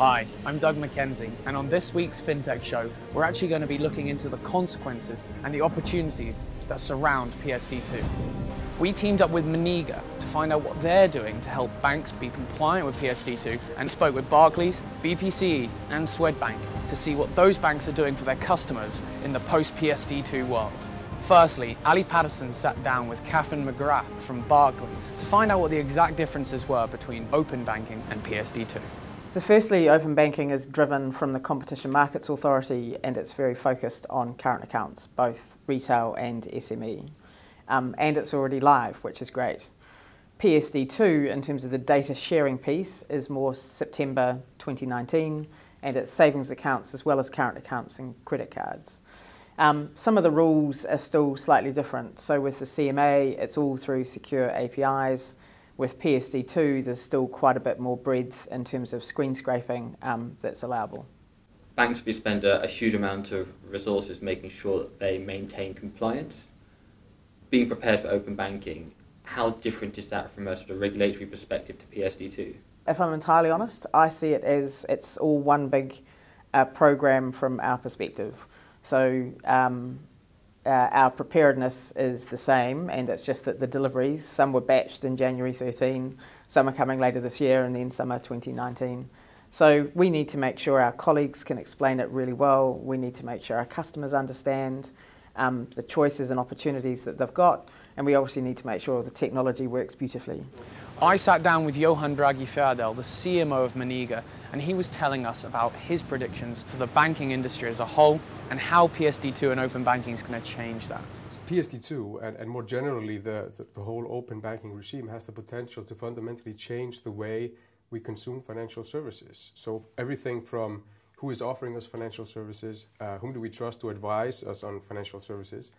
Hi, I'm Doug Mackenzie, and on this week's FinTech show, we're actually going to be looking into the consequences and the opportunities that surround PSD2. We teamed up with Meniga to find out what they're doing to help banks be compliant with PSD2 and spoke with Barclays, BPCE, and Swedbank to see what those banks are doing for their customers in the post PSD2 world. Firstly, Ali Paterson sat down with Catherine McGrath from Barclays to find out what the exact differences were between open banking and PSD2. So firstly, open banking is driven from the Competition Markets Authority and it's very focused on current accounts, both retail and SME. Um, and it's already live, which is great. PSD2, in terms of the data sharing piece, is more September 2019 and it's savings accounts as well as current accounts and credit cards. Um, some of the rules are still slightly different. So with the CMA, it's all through secure APIs. With PSD2, there's still quite a bit more breadth in terms of screen scraping um, that's allowable. Banks will spend a, a huge amount of resources making sure that they maintain compliance. Being prepared for open banking, how different is that from a sort of regulatory perspective to PSD2? If I'm entirely honest, I see it as it's all one big uh, program from our perspective. So um, uh, our preparedness is the same, and it's just that the deliveries, some were batched in January 13, some are coming later this year, and then some are 2019. So we need to make sure our colleagues can explain it really well. We need to make sure our customers understand um, the choices and opportunities that they've got, and we obviously need to make sure the technology works beautifully. I sat down with Johan Bragi Fjalldal, the CMO of Meniga, and he was telling us about his predictions for the banking industry as a whole and how PSD2 and open banking is going to change that. PSD2 and, and more generally the, the whole open banking regime has the potential to fundamentally change the way we consume financial services. So everything from who is offering us financial services, uh, whom do we trust to advise us on financial services,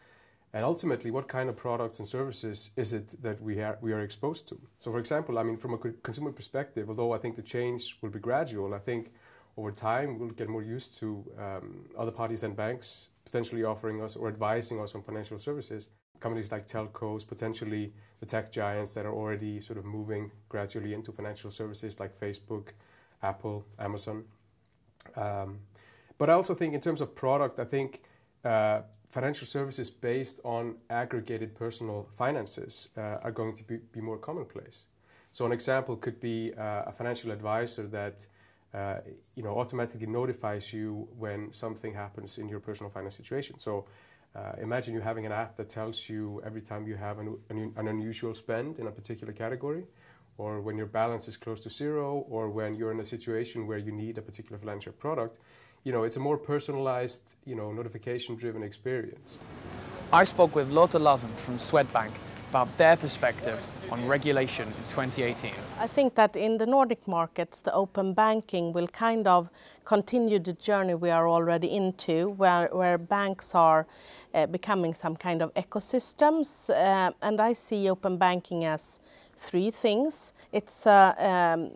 and ultimately what kind of products and services is it that we are, we are exposed to. So for example, I mean, from a consumer perspective, although I think the change will be gradual, I think over time we'll get more used to um, other parties than banks potentially offering us or advising us on financial services. Companies like telcos, potentially the tech giants that are already sort of moving gradually into financial services like Facebook, Apple, Amazon. Um, but I also think in terms of product, I think uh, financial services based on aggregated personal finances uh, are going to be, be, more commonplace. So an example could be uh, a financial advisor that uh, you know automatically notifies you when something happens in your personal finance situation. So uh, imagine you having an app that tells you every time you have an, an, an unusual spend in a particular category, or when your balance is close to zero, or when you're in a situation where you need a particular financial product, you know, it's a more personalized, you know, notification-driven experience. I spoke with Lotta Loven from Swedbank about their perspective on regulation in 2018. I think that in the Nordic markets, the open banking will kind of continue the journey we are already into, where, where banks are uh, becoming some kind of ecosystems. Uh, and I see open banking as three things. It's a um,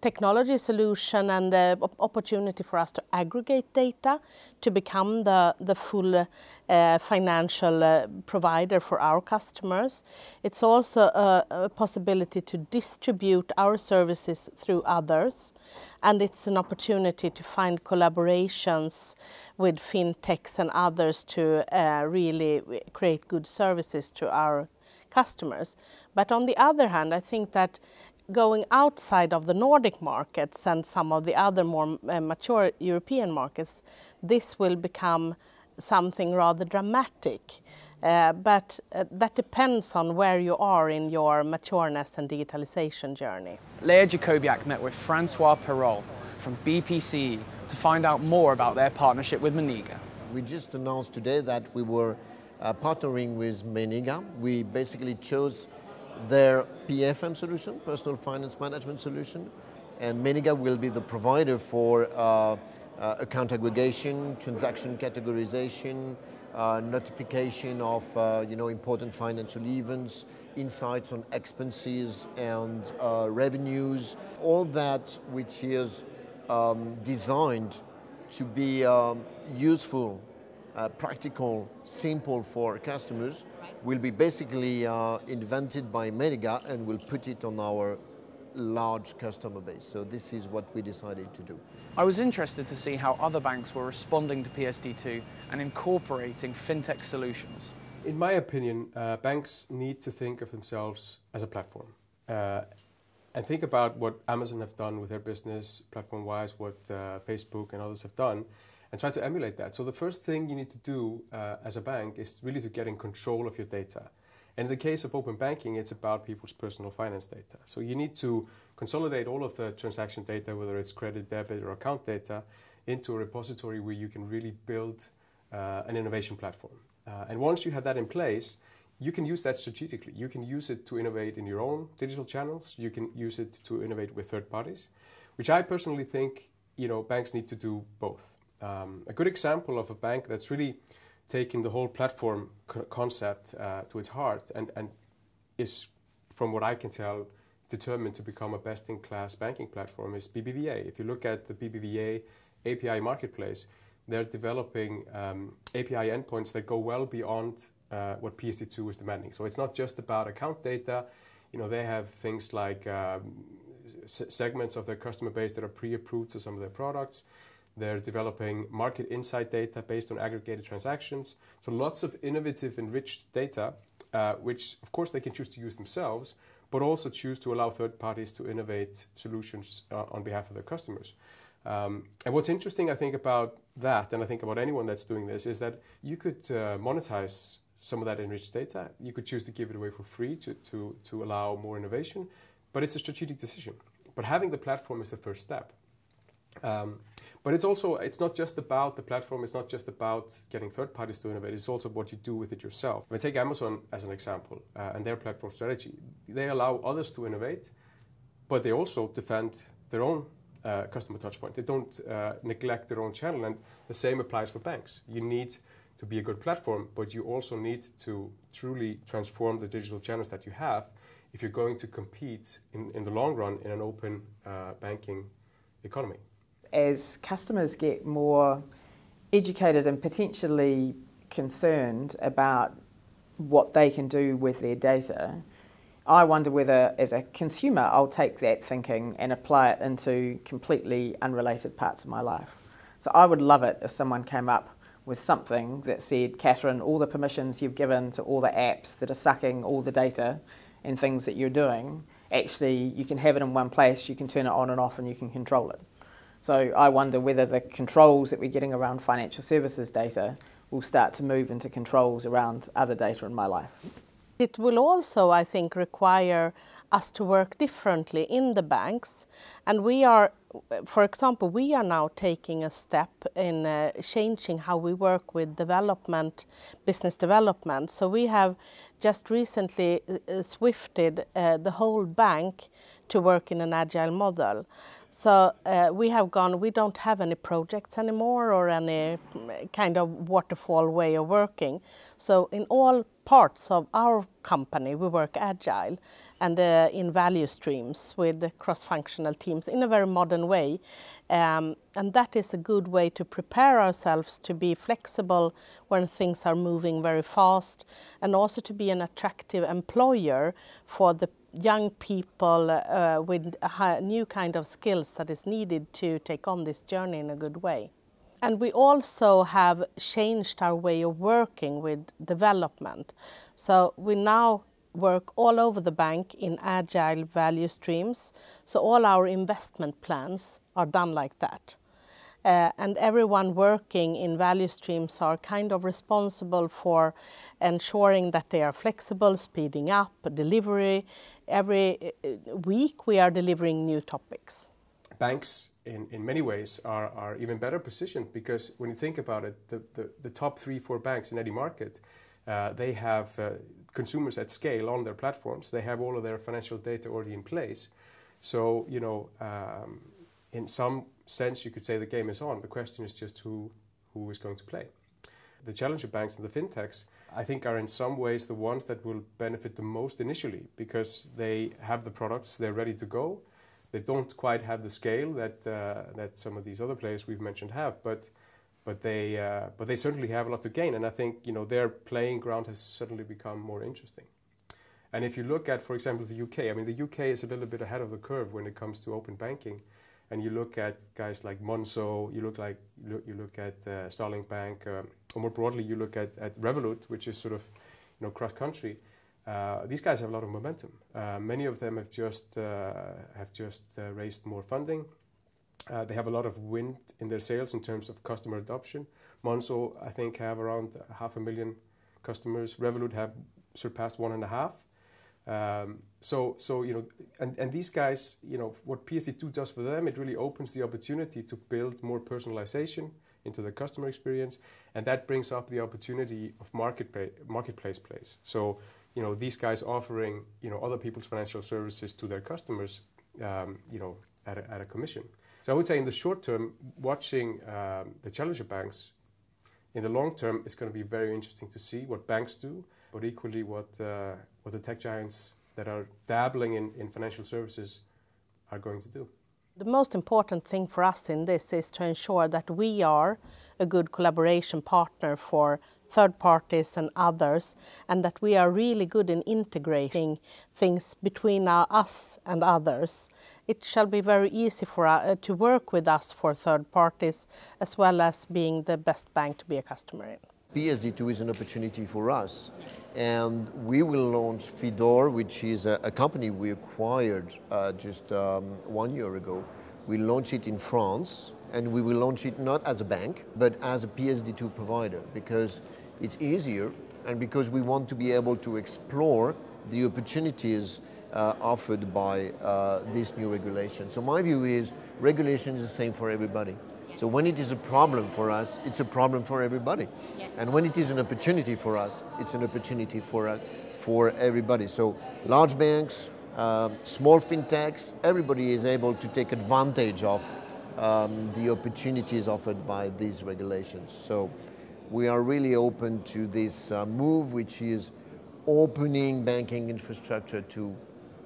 technology solution and the opportunity for us to aggregate data to become the, the full uh, financial uh, provider for our customers. It's also a, a, possibility to distribute our services through others and it's an opportunity to find collaborations with fintechs and others to uh, really create good services to our customers. But on the other hand, I think that going outside of the Nordic markets and some of the other more uh, mature European markets, this will become something rather dramatic. Uh, but uh, that depends on where you are in your matureness and digitalization journey. Lea Jacobiak met with Francois Perol from BPCE to find out more about their partnership with Meniga. We just announced today that we were uh, partnering with Meniga. We basically chose their PFM solution, Personal Finance Management Solution, and Meniga will be the provider for uh, uh, account aggregation, transaction categorization, uh, notification of uh, you know important financial events, insights on expenses and uh, revenues, all that which is um, designed to be um, useful uh, practical, simple for customers will be basically uh, invented by Meniga and we'll put it on our large customer base. So this is what we decided to do. I was interested to see how other banks were responding to PSD2 and incorporating fintech solutions. In my opinion, uh, banks need to think of themselves as a platform. Uh, and think about what Amazon have done with their business platform-wise, what uh, Facebook and others have done, and try to emulate that. So the first thing you need to do uh, as a bank is really to get in control of your data. And in the case of open banking, it's about people's personal finance data. So you need to consolidate all of the transaction data, whether it's credit, debit, or account data, into a repository where you can really build uh, an innovation platform. Uh, and once you have that in place, you can use that strategically. You can use it to innovate in your own digital channels. You can use it to innovate with third parties, which I personally think you know banks need to do both. Um, a good example of a bank that's really taking the whole platform co- concept uh, to its heart and, and is, from what I can tell, determined to become a best-in-class banking platform is BBVA. If you look at the BBVA API marketplace, they're developing um, API endpoints that go well beyond uh, what PSD2 is demanding. So it's not just about account data. You know, they have things like um, segments of their customer base that are pre-approved to some of their products. They're developing market insight data based on aggregated transactions. So lots of innovative, enriched data, uh, which of course they can choose to use themselves, but also choose to allow third parties to innovate solutions uh, on behalf of their customers. Um, and what's interesting, I think, about that, and I think about anyone that's doing this, is that you could uh, monetize some of that enriched data. You could choose to give it away for free to, to, to allow more innovation, but it's a strategic decision. But having the platform is the first step. Um, but it's also it's not just about the platform. It's not just about getting third parties to innovate. It's also what you do with it yourself. I mean, take Amazon as an example uh, and their platform strategy. They allow others to innovate, but they also defend their own uh, customer touchpoint. They don't uh, neglect their own channel, and the same applies for banks. You need to be a good platform, but you also need to truly transform the digital channels that you have if you're going to compete in, in the long run in an open uh, banking economy as customers get more educated and potentially concerned about what they can do with their data, I wonder whether, as a consumer, I'll take that thinking and apply it into completely unrelated parts of my life. So I would love it if someone came up with something that said, Catherine, all the permissions you've given to all the apps that are sucking all the data and things that you're doing, actually, you can have it in one place, you can turn it on and off, and you can control it. So I wonder whether the controls that we're getting around financial services data will start to move into controls around other data in my life. It will also, I think, require us to work differently in the banks. And we are, for example, we are now taking a step in uh, changing how we work with development, business development. So we have just recently uh, swifted uh, the whole bank to work in an agile model. So uh, we have gone, we don't have any projects anymore or any kind of waterfall way of working. So in all parts of our company, we work agile and uh, in value streams with cross-functional teams in a very modern way. Um, and that is a good way to prepare ourselves to be flexible when things are moving very fast and also to be an attractive employer for the young people uh, with a new kind of skills that is needed to take on this journey in a good way. And we also have changed our way of working with development. So we now work all over the bank in agile value streams. So all our investment plans are done like that. Uh, and everyone working in value streams are kind of responsible for ensuring that they are flexible, speeding up delivery, every uh, week we are delivering new topics. Banks, in, in many ways, are, are even better positioned because when you think about it, the, the, the top three, four banks in any market, uh, they have uh, consumers at scale on their platforms. They have all of their financial data already in place. So, you know, um, in some sense, you could say the game is on. The question is just who, who is going to play. The challenger banks and the fintechs I think are in some ways the ones that will benefit the most initially because they have the products, they're ready to go. They don't quite have the scale that uh, that some of these other players we've mentioned have, but but they uh, but they certainly have a lot to gain, and I think you know their playing ground has suddenly become more interesting. And if you look at, for example, the UK, I mean, the UK is a little bit ahead of the curve when it comes to open banking. And you look at guys like Monzo, you look like you look, at uh, Starling Bank, uh, or more broadly, you look at, at Revolut, which is sort of, you know, cross country. Uh, these guys have a lot of momentum. Uh, many of them have just uh, have just uh, raised more funding. they have a lot of wind in their sails in terms of customer adoption. Monzo, I think, have around half a million customers. Revolut have surpassed one and a half. Um, so, so you know, and, and these guys, you know, what PSD2 does for them, it really opens the opportunity to build more personalization into the customer experience, and that brings up the opportunity of marketplace marketplace place. So, you know, these guys offering, you know, other people's financial services to their customers, um, you know, at a, at a commission. So I would say in the short term, watching um, the challenger banks, in the long term, it's going to be very interesting to see what banks do but equally what, uh, what the tech giants that are dabbling in, in financial services are going to do. The most important thing for us in this is to ensure that we are a good collaboration partner for third parties and others, and that we are really good in integrating things between us and others. It shall be very easy for uh, to work with us for third parties, as well as being the best bank to be a customer in. PSD2 is an opportunity for us. And we will launch Fidor, which is a, a company we acquired uh, just um, one year ago. We launch it in France, and we will launch it not as a bank, but as a PSD2 provider, because it's easier and because we want to be able to explore the opportunities uh, offered by uh, this new regulation. So my view is regulation is the same for everybody. So when it is a problem for us, it's a problem for everybody. Yes. And when it is an opportunity for us, it's an opportunity for, uh, for everybody. So large banks, um, small fintechs, everybody is able to take advantage of um, the opportunities offered by these regulations. So we are really open to this uh, move, which is opening banking infrastructure to,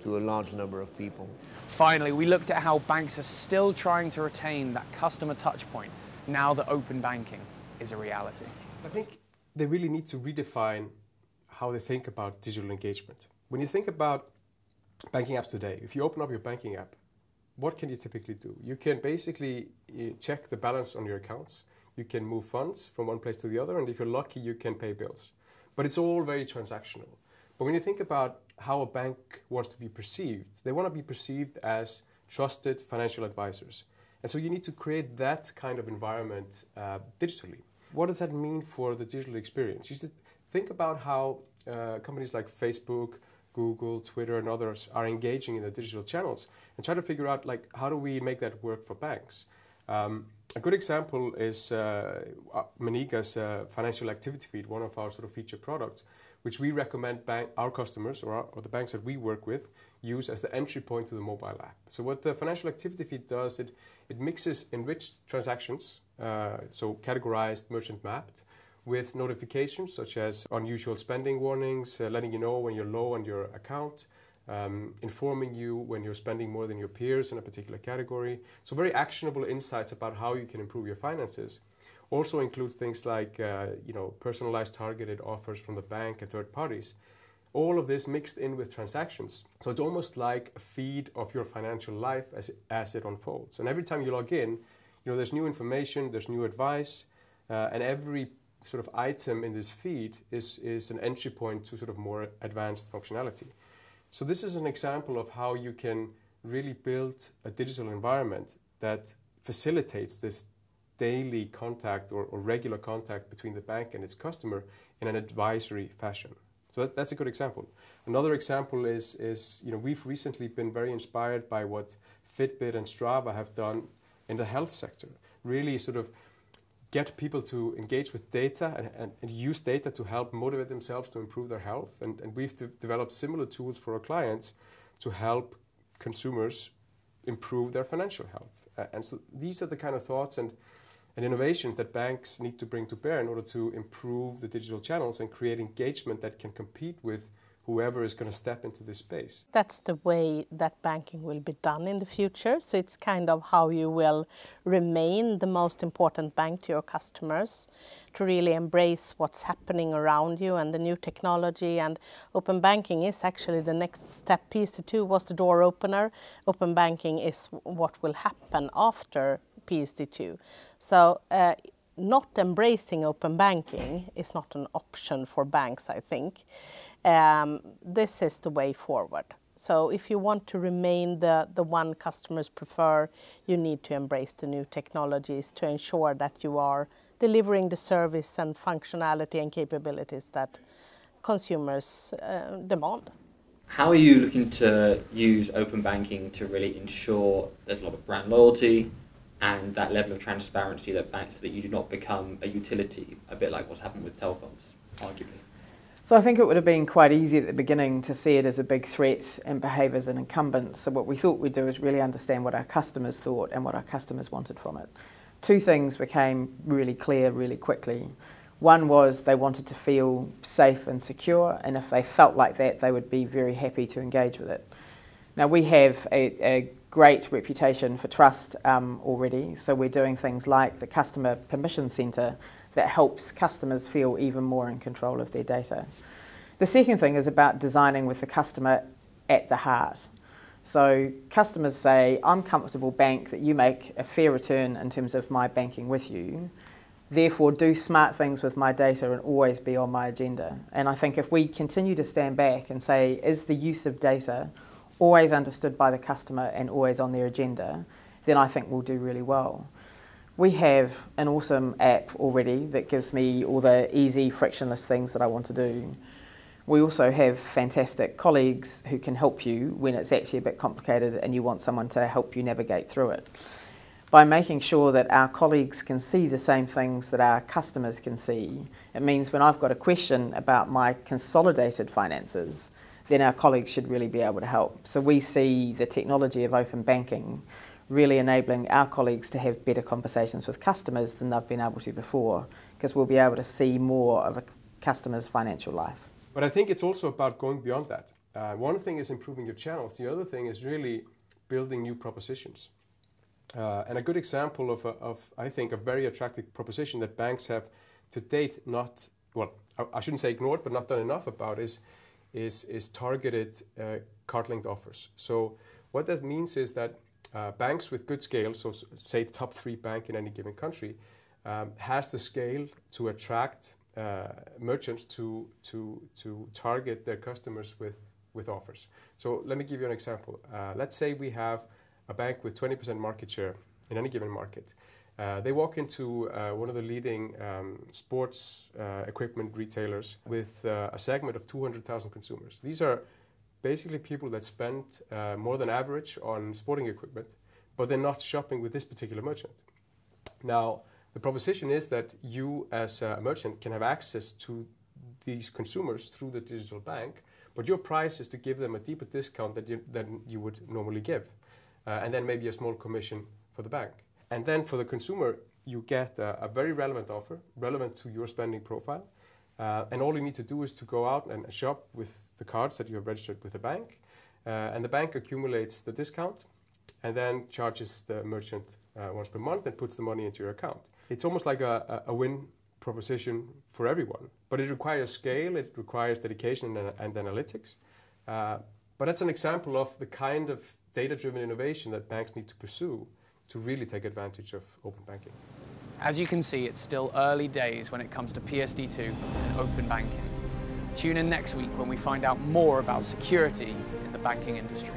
to a large number of people. Finally, we looked at how banks are still trying to retain that customer touchpoint now that open banking is a reality. I think they really need to redefine how they think about digital engagement. When you think about banking apps today, if you open up your banking app, what can you typically do? You can basically eh, check the balance on your accounts. You can move funds from one place to the other, and if you're lucky, you can pay bills. But it's all very transactional. But when you think about how a bank wants to be perceived. They want to be perceived as trusted financial advisors. And so you need to create that kind of environment uh, digitally. What does that mean for the digital experience? You should think about how uh, companies like Facebook, Google, Twitter, and others are engaging in the digital channels and try to figure out like how do we make that work for banks. Um, a good example is uh, uh, financial activity feed, one of our sort of feature products, which we recommend bank, our customers or, our, or, the banks that we work with use as the entry point to the mobile app. So what the financial activity feed does, it, it mixes enriched transactions, uh, so categorized, merchant mapped, with notifications such as unusual spending warnings, uh, letting you know when you're low on your account, um, informing you when you're spending more than your peers in a particular category. So very actionable insights about how you can improve your finances also includes things like uh, you know personalized targeted offers from the bank and third parties. All of this mixed in with transactions. So it's almost like a feed of your financial life as it, as it unfolds. And every time you log in you know there's new information there's new advice uh, and every sort of item in this feed is, is an entry point to sort of more advanced functionality. So this is an example of how you can really build a digital environment that facilitates this daily contact or, or, regular contact between the bank and its customer in an advisory fashion. So that, that's a good example. Another example is, is, you know, we've recently been very inspired by what Fitbit and Strava have done in the health sector. Really sort of get people to engage with data and, and, and use data to help motivate themselves to improve their health. And, and we've de developed similar tools for our clients to help consumers improve their financial health. And so these are the kind of thoughts and and innovations that banks need to bring to bear in order to improve the digital channels and create engagement that can compete with whoever is going to step into this space. That's the way that banking will be done in the future. So it's kind of how you will remain the most important bank to your customers, to really embrace what's happening around you and the new technology. And open banking is actually the next step. PSD2 was the door opener. Open banking is what will happen after PSD2. So uh, not embracing open banking is not an option for banks, I think um, this is the way forward. So if you want to remain the, the one customers prefer, you need to embrace the new technologies to ensure that you are delivering the service and functionality and capabilities that consumers uh, demand. How are you looking to use open banking to really ensure there's a lot of brand loyalty and that level of transparency that banks that you do not become a utility, a bit like what's happened with telecoms, arguably? So I think it would have been quite easy at the beginning to see it as a big threat and behave as an incumbent. So what we thought we'd do is really understand what our customers thought and what our customers wanted from it. Two things became really clear really quickly. One was they wanted to feel safe and secure, and if they felt like that, they would be very happy to engage with it. Now, we have a, a great reputation for trust um, already, so we're doing things like the Customer Permission Centre that helps customers feel even more in control of their data. The second thing is about designing with the customer at the heart. So customers say, I'm comfortable bank that you make a fair return in terms of my banking with you. Therefore, do smart things with my data and always be on my agenda. And I think if we continue to stand back and say, is the use of data always understood by the customer and always on their agenda, then I think we'll do really well. We have an awesome app already that gives me all the easy, frictionless things that I want to do. We also have fantastic colleagues who can help you when it's actually a bit complicated and you want someone to help you navigate through it. By making sure that our colleagues can see the same things that our customers can see, it means when I've got a question about my consolidated finances, then our colleagues should really be able to help. So we see the technology of open banking really enabling our colleagues to have better conversations with customers than they've been able to before, because we'll be able to see more of a customer's financial life. But I think it's also about going beyond that. Uh, one thing is improving your channels. The other thing is really building new propositions. Uh, and a good example of, a, of, I think, a very attractive proposition that banks have to date not, well, I, I shouldn't say ignored, but not done enough about is, is, is targeted uh, card-linked offers. So what that means is that uh, banks with good scale, so say top three bank in any given country, um, has the scale to attract uh, merchants to, to, to target their customers with, with offers. So let me give you an example. Uh, let's say we have a bank with 20% market share in any given market. Uh, they walk into uh, one of the leading um, sports uh, equipment retailers with uh, a segment of 200,000 consumers. These are basically people that spend uh, more than average on sporting equipment, but they're not shopping with this particular merchant. Now, the proposition is that you, as a merchant, can have access to these consumers through the digital bank, but your price is to give them a deeper discount that you, than you would normally give, uh, and then maybe a small commission for the bank. And then for the consumer, you get a, a very relevant offer, relevant to your spending profile, uh, and all you need to do is to go out and shop with the cards that you have registered with the bank. Uh, and the bank accumulates the discount and then charges the merchant uh, once per month and puts the money into your account. It's almost like a, a win proposition for everyone. But it requires scale, it requires dedication and, and analytics. Uh, but that's an example of the kind of data driven innovation that banks need to pursue to really take advantage of open banking. As you can see, it's still early days when it comes to PSD2 and open banking. Tune in next week when we find out more about security in the banking industry.